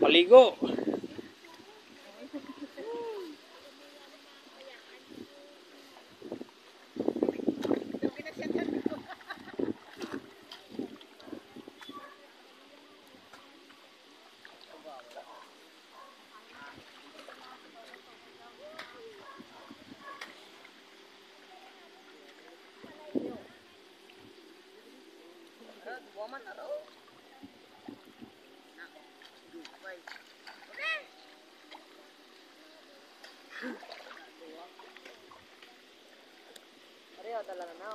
Paligo. Woman na raw. Pareho talaga na.